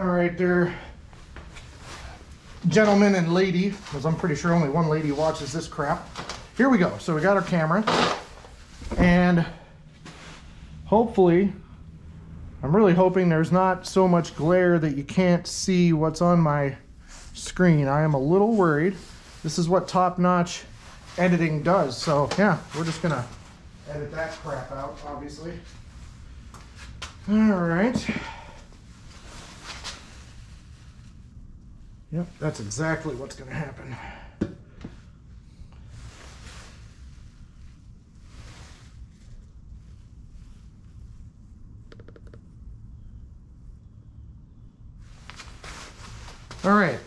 All right, there, gentlemen and lady, because I'm pretty sure only one lady watches this crap. Here we go. So we got our camera, and hopefully, I'm really hoping there's not so much glare that you can't see what's on my screen. I am a little worried. This is what top-notch editing does. So yeah, we're just gonna edit that crap out, obviously. All right. Yep, that's exactly what's gonna happen. All right.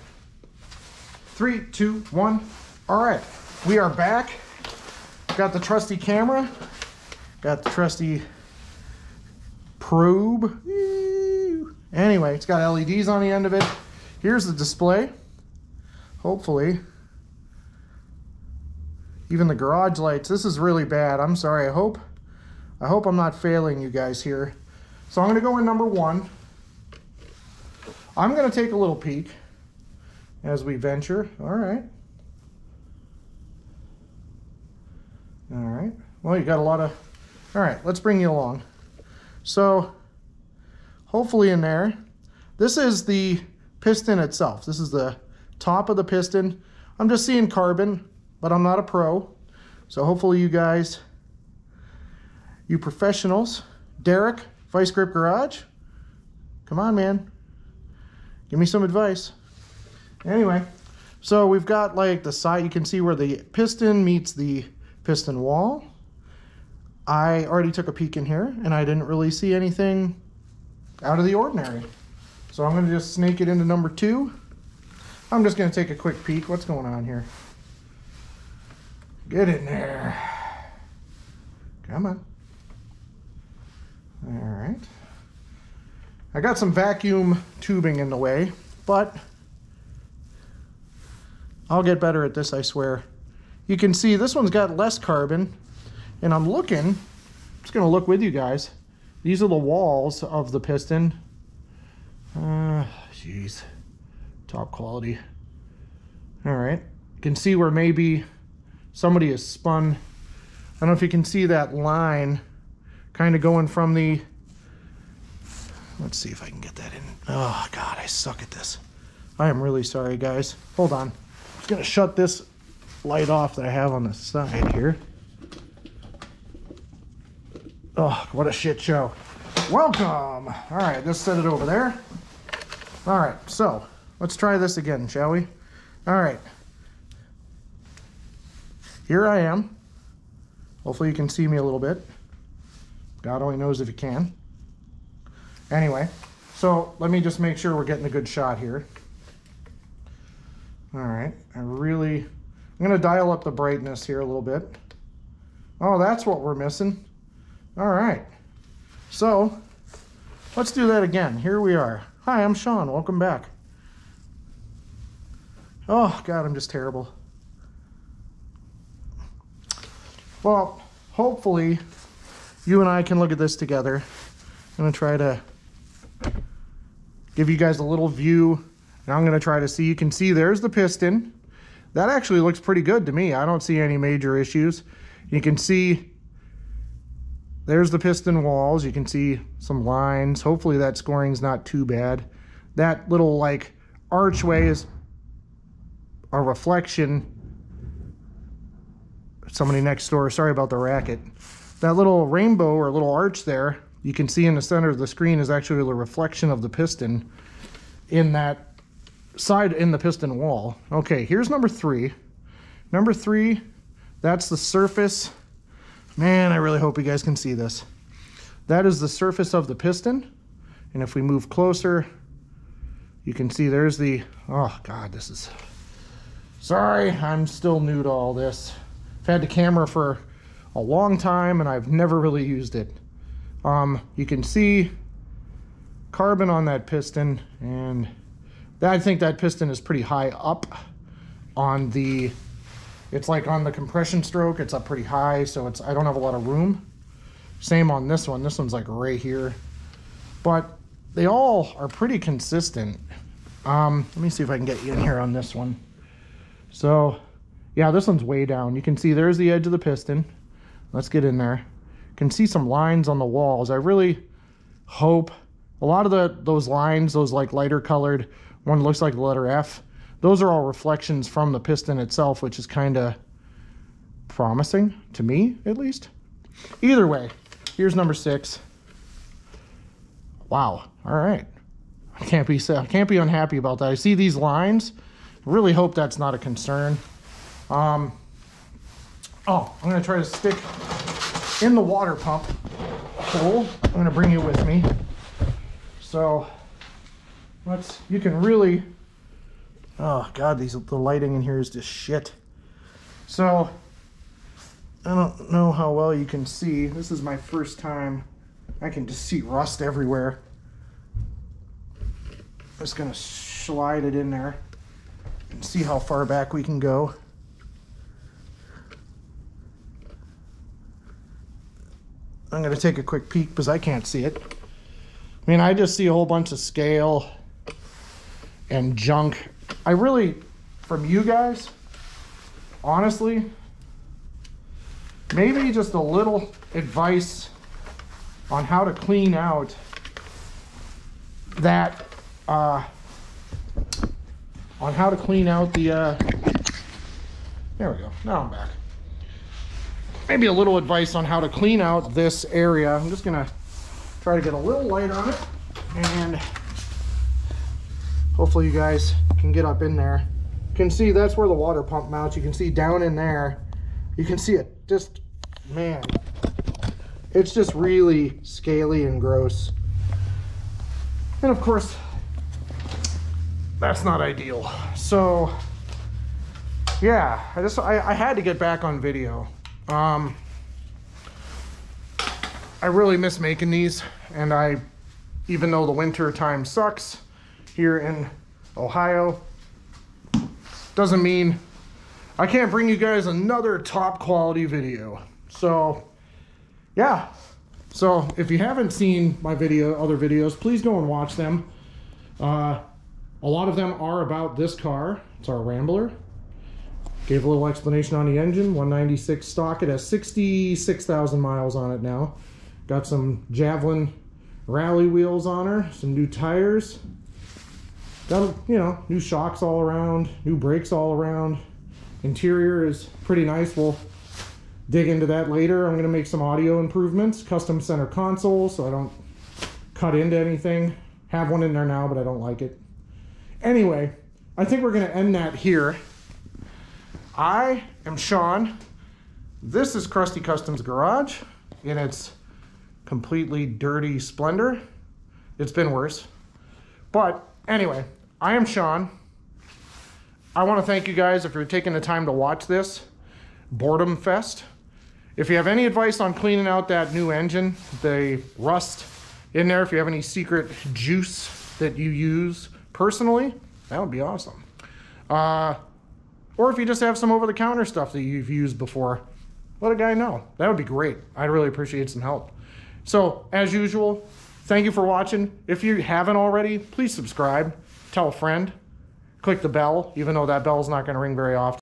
Three, two, one. All right. We are back. Got the trusty camera. Got the trusty probe. Anyway, it's got LEDs on the end of it. Here's the display. Hopefully. Even the garage lights. This is really bad. I'm sorry. I hope I hope I'm not failing you guys here. So I'm going to go in number one. I'm going to take a little peek as we venture. All right. All right. Well, you got a lot of... All right, let's bring you along. So, hopefully in there, this is the piston itself. This is the top of the piston. I'm just seeing carbon, but I'm not a pro. So hopefully you guys, you professionals, Derek, Vice Grip Garage, come on, man. Give me some advice. Anyway, so we've got like the side, you can see where the piston meets the piston wall. I already took a peek in here and I didn't really see anything out of the ordinary. So I'm going to just snake it into number two. I'm just going to take a quick peek. What's going on here? Get in there. Come on. All right. I got some vacuum tubing in the way, but I'll get better at this, I swear. You can see this one's got less carbon, and I'm looking, I'm just gonna look with you guys. These are the walls of the piston. Uh, jeez, top quality. All right, you can see where maybe somebody has spun. I don't know if you can see that line kind of going from the, let's see if I can get that in. Oh God, I suck at this. I am really sorry guys. Hold on. I'm just gonna shut this light off that I have on the side here. Oh, what a shit show. Welcome. All right, let's set it over there. All right, so let's try this again, shall we? All right. Here I am. Hopefully you can see me a little bit. God only knows if you can. Anyway, so let me just make sure we're getting a good shot here. All right, I really, I'm gonna dial up the brightness here a little bit. Oh, that's what we're missing. All right, so let's do that again. Here we are. Hi, I'm Sean, welcome back. Oh God, I'm just terrible. Well, hopefully you and I can look at this together. I'm gonna try to give you guys a little view. And I'm gonna try to see, you can see there's the piston. That actually looks pretty good to me. I don't see any major issues. You can see there's the piston walls. You can see some lines. Hopefully that scoring's not too bad. That little like archway is a reflection. Somebody next door, sorry about the racket. That little rainbow or little arch there, you can see in the center of the screen is actually a reflection of the piston in that side in the piston wall. Okay, here's number three. Number three, that's the surface. Man, really hope you guys can see this. That is the surface of the piston. And if we move closer, you can see there's the, oh God, this is, sorry, I'm still new to all this. I've had the camera for a long time and I've never really used it. Um, you can see carbon on that piston and I think that piston is pretty high up on the, it's like on the compression stroke, it's up pretty high, so it's I don't have a lot of room. Same on this one, this one's like right here. But they all are pretty consistent. Um, let me see if I can get you in here on this one. So, yeah, this one's way down. You can see there's the edge of the piston. Let's get in there. Can see some lines on the walls. I really hope a lot of the those lines, those like lighter colored, one looks like the letter F. Those are all reflections from the piston itself, which is kind of promising to me, at least. Either way, here's number six. Wow. All right. I can't be I can't be unhappy about that. I see these lines. Really hope that's not a concern. Um, oh, I'm gonna try to stick in the water pump hole. I'm gonna bring you with me. So let's. You can really. Oh God, these the lighting in here is just shit. So I don't know how well you can see. This is my first time. I can just see rust everywhere. I'm just gonna slide it in there and see how far back we can go. I'm gonna take a quick peek because I can't see it. I mean, I just see a whole bunch of scale and junk. I really, from you guys, honestly, maybe just a little advice on how to clean out that uh, on how to clean out the uh, there we go. Now I'm back. Maybe a little advice on how to clean out this area. I'm just gonna try to get a little light on it. And hopefully you guys can get up in there. You can see that's where the water pump mounts. You can see down in there you can see it just man it's just really scaly and gross. And of course that's not ideal. So yeah i just i, I had to get back on video. Um i really miss making these and i even though the winter time sucks here in ohio doesn't mean I can't bring you guys another top quality video. So, yeah. So, if you haven't seen my video, other videos, please go and watch them. Uh, a lot of them are about this car. It's our Rambler. Gave a little explanation on the engine. 196 stock. It has 66,000 miles on it now. Got some Javelin rally wheels on her. Some new tires. Got, you know, new shocks all around. New brakes all around. Interior is pretty nice. We'll dig into that later. I'm going to make some audio improvements. Custom center console so I don't cut into anything. Have one in there now, but I don't like it. Anyway, I think we're going to end that here. I am Sean. This is Crusty Kustoms Garage in its completely dirty splendor. It's been worse. But anyway, I am Sean. I want to thank you guys if you're taking the time to watch this. Boredom Fest. If you have any advice on cleaning out that new engine, the rust in there, if you have any secret juice that you use personally, that would be awesome. Uh, or if you just have some over-the-counter stuff that you've used before, let a guy know. That would be great. I'd really appreciate some help. So, as usual, thank you for watching. If you haven't already, please subscribe, tell a friend, click the bell, even though that bell's not going to ring very often.